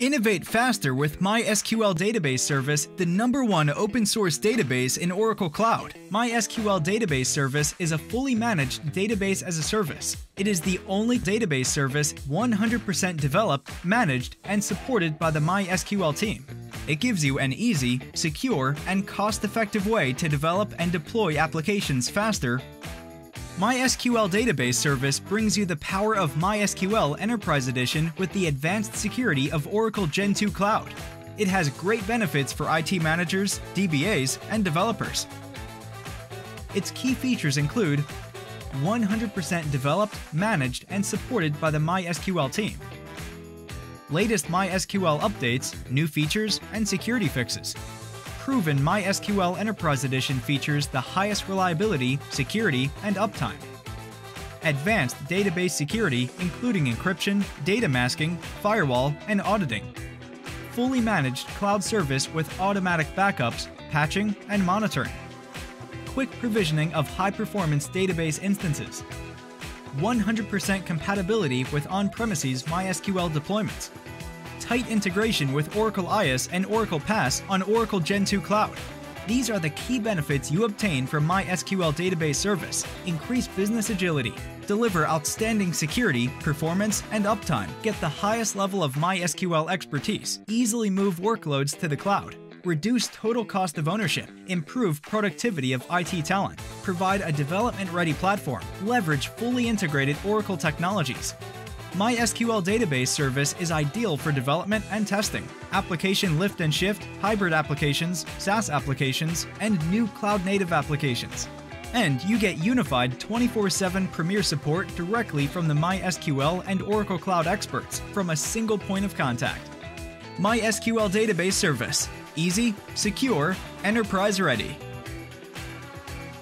Innovate faster with MySQL Database Service, the number one open source database in Oracle Cloud. MySQL Database Service is a fully managed database as a service. It is the only database service 100% developed, managed, and supported by the MySQL team. It gives you an easy, secure, and cost effective way to develop and deploy applications faster, MySQL Database Service brings you the power of MySQL Enterprise Edition with the advanced security of Oracle Gen 2 Cloud. It has great benefits for IT managers, DBAs, and developers. Its key features include 100% developed, managed, and supported by the MySQL team. Latest MySQL updates, new features, and security fixes proven MySQL Enterprise Edition features the highest reliability, security, and uptime. Advanced database security, including encryption, data masking, firewall, and auditing. Fully managed cloud service with automatic backups, patching, and monitoring. Quick provisioning of high performance database instances. 100% compatibility with on premises MySQL deployments tight integration with Oracle IaaS and Oracle PaaS on Oracle Gen 2 Cloud. These are the key benefits you obtain from MySQL database service. Increase business agility, deliver outstanding security, performance, and uptime, get the highest level of MySQL expertise, easily move workloads to the cloud, reduce total cost of ownership, improve productivity of IT talent, provide a development ready platform, leverage fully integrated Oracle technologies, MySQL database service is ideal for development and testing, application lift and shift, hybrid applications, SaaS applications, and new cloud native applications. And you get unified 24 7 Premier support directly from the MySQL and Oracle Cloud experts from a single point of contact. MySQL database service easy, secure, enterprise ready.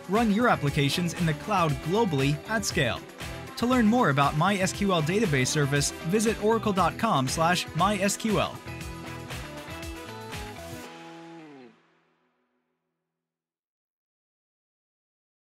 Run your applications in the cloud globally at scale. To learn more about MySQL database service, visit oracle.com/mysql.